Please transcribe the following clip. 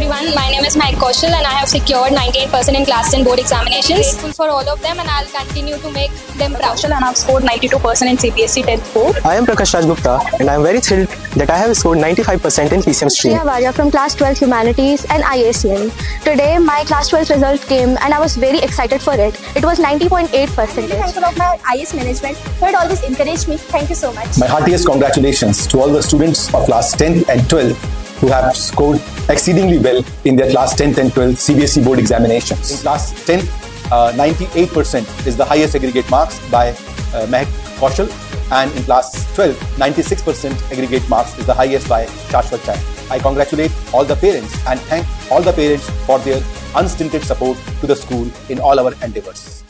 everyone, my name is Mehak Kaushal and I have secured 98% in class 10 board examinations. Grateful for all of them and I'll continue to make them proud. Kaushal and I've scored 92% in CBSE 10th board. I am Prakash Raj Gupta and I am very thrilled that I have scored 95% in PCM stream. Shreya Vaja from class 12 Humanities and IACN. Today my class 12 result came and I was very excited for it. It was 90.8 percent. Thankful of my IES management who had always encouraged me. Thank you so much. My heartiest congratulations to all the students of class 10 and 12 who have scored exceedingly well in their class 10th and 12th CBSE board examinations. In class 10, uh, 98% is the highest aggregate marks by uh, Mehak Kaushal and in class 12, 96% aggregate marks is the highest by Shashwat Chai. I congratulate all the parents and thank all the parents for their unstinted support to the school in all our endeavors.